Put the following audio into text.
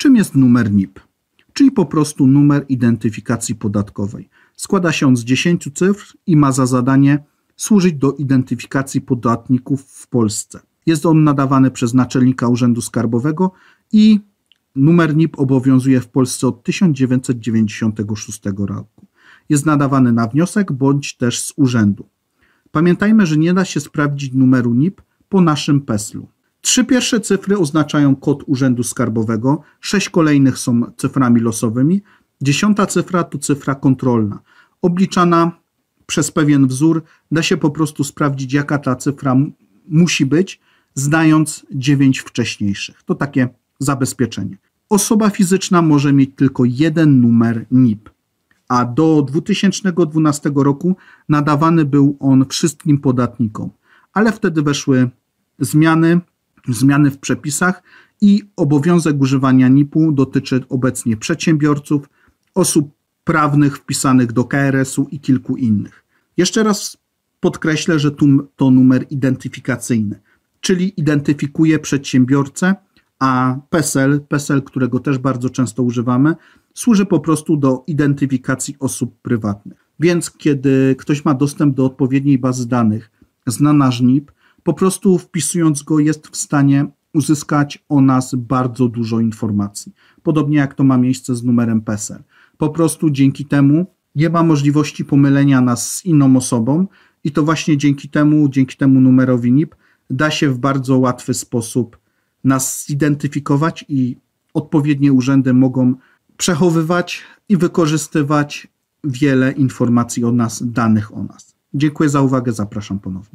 Czym jest numer NIP? Czyli po prostu numer identyfikacji podatkowej. Składa się on z 10 cyfr i ma za zadanie służyć do identyfikacji podatników w Polsce. Jest on nadawany przez naczelnika Urzędu Skarbowego i numer NIP obowiązuje w Polsce od 1996 roku. Jest nadawany na wniosek bądź też z urzędu. Pamiętajmy, że nie da się sprawdzić numeru NIP po naszym PESL-u. Trzy pierwsze cyfry oznaczają kod Urzędu Skarbowego, sześć kolejnych są cyframi losowymi, dziesiąta cyfra to cyfra kontrolna. Obliczana przez pewien wzór da się po prostu sprawdzić, jaka ta cyfra musi być, znając dziewięć wcześniejszych. To takie zabezpieczenie. Osoba fizyczna może mieć tylko jeden numer NIP, a do 2012 roku nadawany był on wszystkim podatnikom, ale wtedy weszły zmiany, zmiany w przepisach i obowiązek używania NIP-u dotyczy obecnie przedsiębiorców, osób prawnych wpisanych do KRS-u i kilku innych. Jeszcze raz podkreślę, że to numer identyfikacyjny, czyli identyfikuje przedsiębiorcę, a PESEL, PESEL, którego też bardzo często używamy, służy po prostu do identyfikacji osób prywatnych. Więc kiedy ktoś ma dostęp do odpowiedniej bazy danych, zna nasz NIP, po prostu wpisując go jest w stanie uzyskać o nas bardzo dużo informacji. Podobnie jak to ma miejsce z numerem PESEL. Po prostu dzięki temu nie ma możliwości pomylenia nas z inną osobą i to właśnie dzięki temu, dzięki temu numerowi NIP da się w bardzo łatwy sposób nas zidentyfikować i odpowiednie urzędy mogą przechowywać i wykorzystywać wiele informacji o nas, danych o nas. Dziękuję za uwagę, zapraszam ponownie.